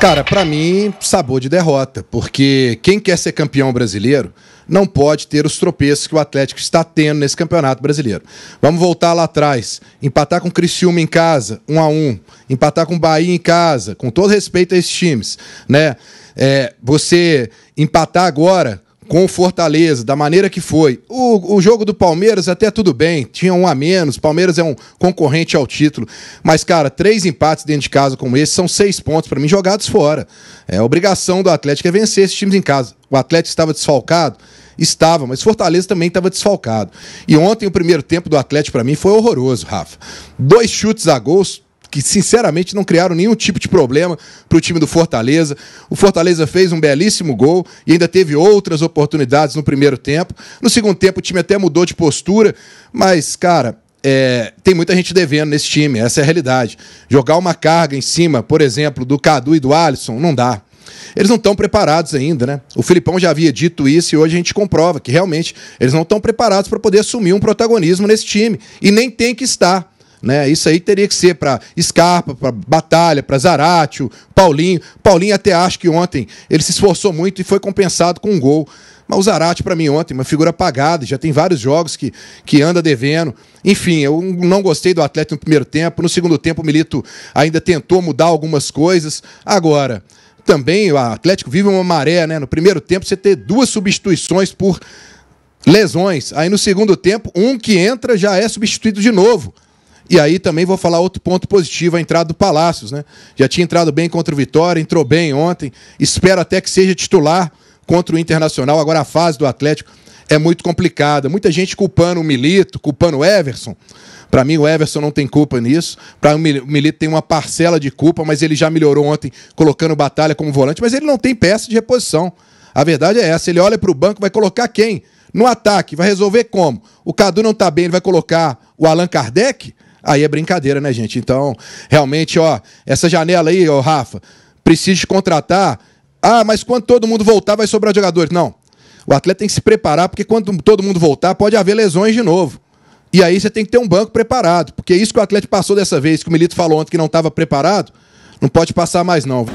Cara, para mim, sabor de derrota, porque quem quer ser campeão brasileiro não pode ter os tropeços que o Atlético está tendo nesse campeonato brasileiro. Vamos voltar lá atrás, empatar com o Criciúma em casa, um a um, empatar com o Bahia em casa, com todo respeito a esses times, né? É, você empatar agora com o Fortaleza, da maneira que foi. O, o jogo do Palmeiras até tudo bem, tinha um a menos, Palmeiras é um concorrente ao título. Mas, cara, três empates dentro de casa como esse são seis pontos para mim jogados fora. É obrigação do Atlético é vencer esses times em casa. O Atlético estava desfalcado? Estava, mas Fortaleza também estava desfalcado. E ontem o primeiro tempo do Atlético para mim foi horroroso, Rafa. Dois chutes a gols, que sinceramente não criaram nenhum tipo de problema para o time do Fortaleza. O Fortaleza fez um belíssimo gol e ainda teve outras oportunidades no primeiro tempo. No segundo tempo, o time até mudou de postura, mas, cara. É, tem muita gente devendo nesse time, essa é a realidade. Jogar uma carga em cima, por exemplo, do Cadu e do Alisson, não dá. Eles não estão preparados ainda, né? O Filipão já havia dito isso e hoje a gente comprova que realmente eles não estão preparados para poder assumir um protagonismo nesse time. E nem tem que estar. Né? Isso aí teria que ser para Scarpa, para Batalha, para Zaratio, Paulinho. Paulinho até acho que ontem ele se esforçou muito e foi compensado com um gol. Mas o Zarate, para mim, ontem, uma figura apagada, já tem vários jogos que, que anda devendo. Enfim, eu não gostei do Atlético no primeiro tempo. No segundo tempo, o Milito ainda tentou mudar algumas coisas. Agora, também o Atlético vive uma maré, né? No primeiro tempo, você ter duas substituições por lesões. Aí no segundo tempo, um que entra já é substituído de novo. E aí também vou falar outro ponto positivo, a entrada do Palácios, né? Já tinha entrado bem contra o Vitória, entrou bem ontem, espero até que seja titular contra o Internacional. Agora a fase do Atlético é muito complicada. Muita gente culpando o Milito, culpando o Everson. Para mim, o Everson não tem culpa nisso. Para o Milito tem uma parcela de culpa, mas ele já melhorou ontem colocando Batalha como volante. Mas ele não tem peça de reposição. A verdade é essa. Ele olha para o banco, vai colocar quem? No ataque, vai resolver como? O Cadu não está bem, ele vai colocar o Allan Kardec? Aí é brincadeira, né, gente? Então, realmente, ó, essa janela aí, ó, Rafa, precisa contratar. Ah, mas quando todo mundo voltar, vai sobrar jogadores. Não. O atleta tem que se preparar, porque quando todo mundo voltar, pode haver lesões de novo. E aí você tem que ter um banco preparado. Porque isso que o Atlético passou dessa vez, que o Milito falou ontem que não estava preparado, não pode passar mais, não.